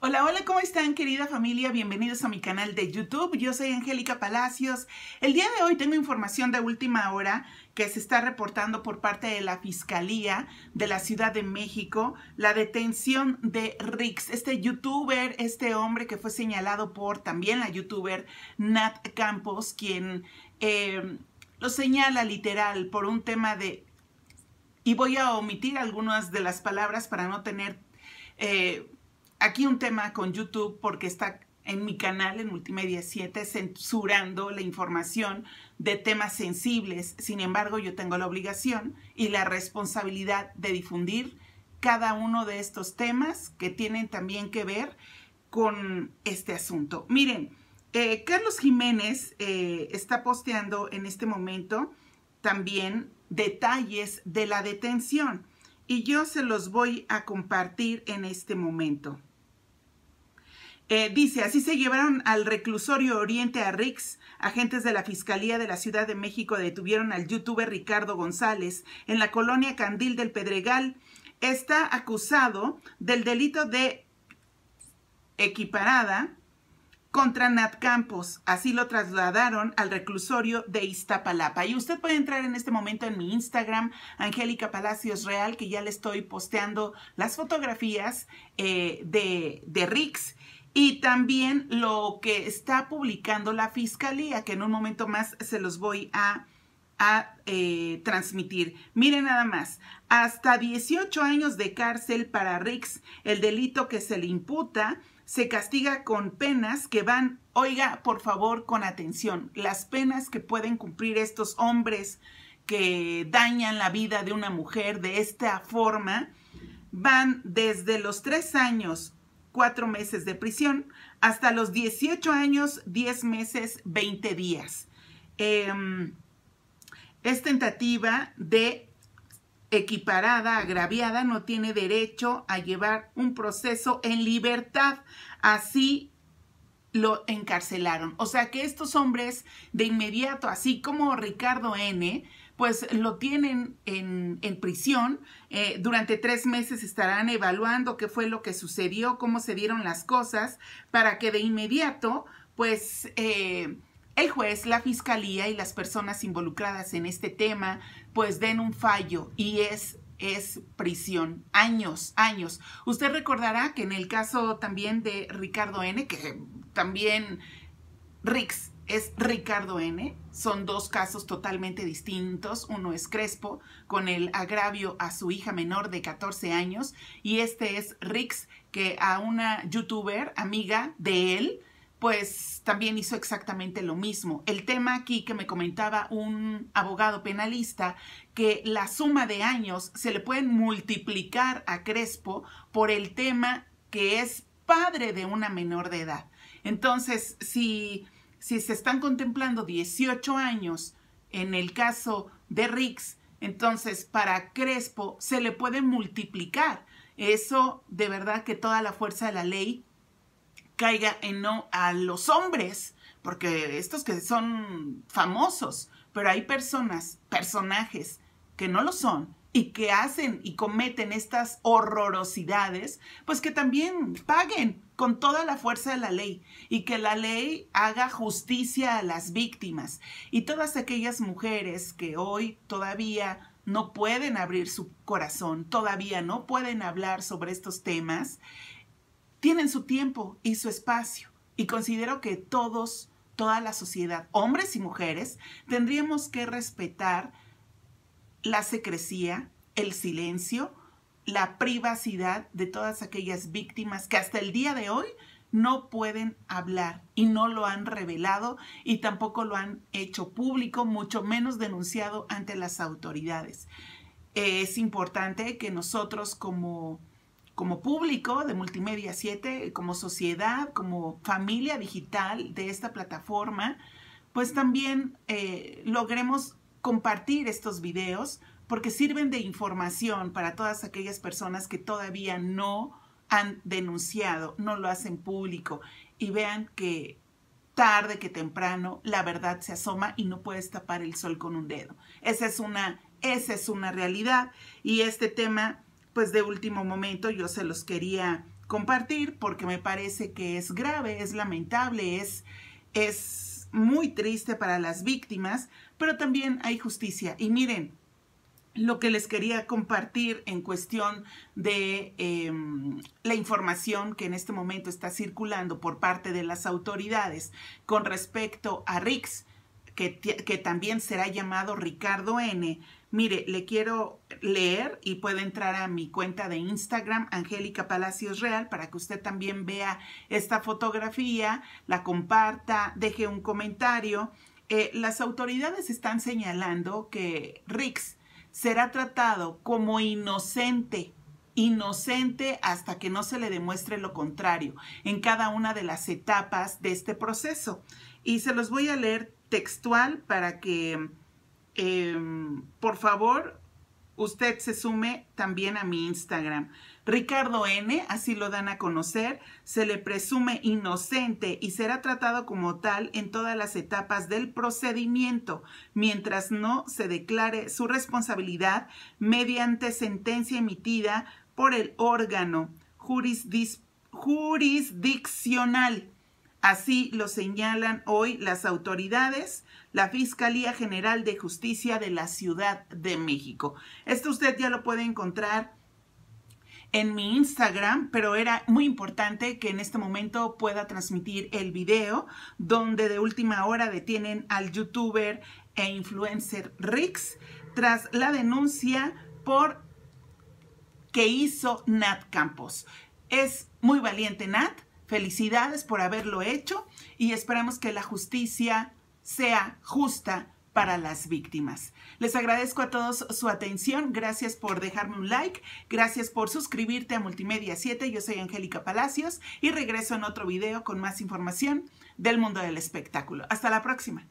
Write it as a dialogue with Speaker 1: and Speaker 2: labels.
Speaker 1: Hola, hola, ¿cómo están querida familia? Bienvenidos a mi canal de YouTube. Yo soy Angélica Palacios. El día de hoy tengo información de última hora que se está reportando por parte de la Fiscalía de la Ciudad de México, la detención de Rix, este youtuber, este hombre que fue señalado por también la youtuber Nat Campos, quien eh, lo señala literal por un tema de... Y voy a omitir algunas de las palabras para no tener... Eh, aquí un tema con YouTube porque está en mi canal en Multimedia 7 censurando la información de temas sensibles. Sin embargo, yo tengo la obligación y la responsabilidad de difundir cada uno de estos temas que tienen también que ver con este asunto. Miren, eh, Carlos Jiménez eh, está posteando en este momento también detalles de la detención y yo se los voy a compartir en este momento. Eh, dice, así se llevaron al reclusorio Oriente a Rix. Agentes de la Fiscalía de la Ciudad de México detuvieron al youtuber Ricardo González en la colonia Candil del Pedregal. Está acusado del delito de equiparada contra Nat Campos. Así lo trasladaron al reclusorio de Iztapalapa. Y usted puede entrar en este momento en mi Instagram, Angélica Palacios Real, que ya le estoy posteando las fotografías eh, de, de Rix y también lo que está publicando la fiscalía, que en un momento más se los voy a, eh, transmitir. Miren nada más, hasta 18 años de cárcel para Rix, el delito que se le imputa se castiga con penas que van, oiga, por favor, con atención, las penas que pueden cumplir estos hombres que dañan la vida de una mujer de esta forma, van desde los tres años cuatro meses de prisión, hasta los 18 años, 10 meses, 20 días. Em, es tentativa de equiparada, agraviada, no tiene derecho a llevar un proceso en libertad. Así lo encarcelaron. O sea que estos hombres de inmediato, así como Ricardo N., pues lo tienen en, prisión. Eh, durante tres meses estarán evaluando qué fue lo que sucedió, cómo se dieron las cosas, para que de inmediato, pues... Eh, el juez, la fiscalía y las personas involucradas en este tema, pues den un fallo y es es prisión, años, años. Usted recordará que en el caso también de Ricardo N, que también Rix es Ricardo N. Son dos casos totalmente distintos. Uno es Crespo, con el agravio a su hija menor de 14 años, y este es Rix, que a una youtuber amiga de él, pues también hizo exactamente lo mismo. El tema aquí que me comentaba un abogado penalista, que la suma de años se le pueden multiplicar a Crespo por el tema que es padre de una menor de edad. Entonces, si si se están contemplando 18 años en el caso de Rix, entonces para Crespo se le puede multiplicar. Eso de verdad que toda la fuerza de la ley caiga en no a los hombres, porque estos que son famosos, pero hay personas, personajes que no lo son y que hacen y cometen estas horrorosidades, pues que también paguen con toda la fuerza de la ley y que la ley haga justicia a las víctimas. Y todas aquellas mujeres que hoy todavía no pueden abrir su corazón, todavía no pueden hablar sobre estos temas, tienen su tiempo y su espacio. Y considero que todos, toda la sociedad, hombres y mujeres, tendríamos que respetar la secrecía, el silencio, la privacidad de todas aquellas víctimas que hasta el día de hoy no pueden hablar y no lo han revelado y tampoco lo han hecho público, mucho menos denunciado ante las autoridades. Es importante que nosotros como, como público de Multimedia 7, como sociedad, como familia digital de esta plataforma, pues también eh, logremos compartir estos videos porque sirven de información para todas aquellas personas que todavía no han denunciado, no lo hacen público y vean que tarde que temprano la verdad se asoma y no puedes tapar el sol con un dedo. Esa es una, esa es una realidad y este tema, pues de último momento yo se los quería compartir porque me parece que es grave, es lamentable, es, es muy triste para las víctimas, pero también hay justicia. Y miren, lo que les quería compartir en cuestión de em, la información que en este momento está circulando por parte de las autoridades con respecto a Rix, que, que también será llamado Ricardo N. Mire, le quiero leer y puede entrar a mi cuenta de Instagram, Angélica Palacios Real, para que usted también vea esta fotografía, la comparta, deje un comentario. Eh, las autoridades están señalando que Rix será tratado como inocente, inocente hasta que no se le demuestre lo contrario en cada una de las etapas de este proceso. Y se los voy a leer textual para que, em, por favor, usted se sume también a mi Instagram. Ricardo N., así lo dan a conocer, se le presume inocente y será tratado como tal en todas las etapas del procedimiento, mientras no se declare su responsabilidad mediante sentencia emitida por el órgano jurisdiccional. Así lo señalan hoy las autoridades, la Fiscalía General de Justicia de la Ciudad de México. Esto usted ya lo puede encontrar en mi Instagram, pero era muy importante que en este momento pueda transmitir el video donde de última hora detienen al youtuber e influencer Rix tras la denuncia por que hizo Nat Campos. Es muy valiente Nat, felicidades por haberlo hecho y esperamos que la justicia sea justa para las víctimas. Les agradezco a todos su atención. Gracias por dejarme un like. Gracias por suscribirte a Multimedia 7. Yo soy Angélica Palacios y regreso en otro video con más información del mundo del espectáculo. Hasta la próxima.